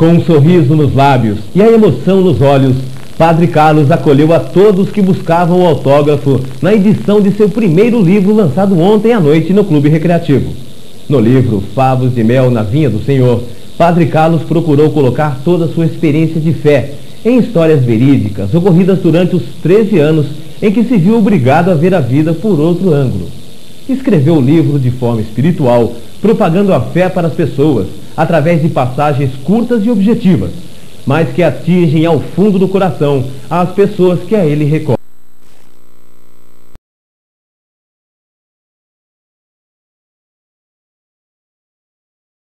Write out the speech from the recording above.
Com um sorriso nos lábios e a emoção nos olhos, Padre Carlos acolheu a todos que buscavam o autógrafo na edição de seu primeiro livro lançado ontem à noite no Clube Recreativo. No livro Favos de Mel na Vinha do Senhor, Padre Carlos procurou colocar toda a sua experiência de fé em histórias verídicas ocorridas durante os 13 anos em que se viu obrigado a ver a vida por outro ângulo. Escreveu o livro de forma espiritual, propagando a fé para as pessoas, através de passagens curtas e objetivas, mas que atingem ao fundo do coração as pessoas que a ele recordam.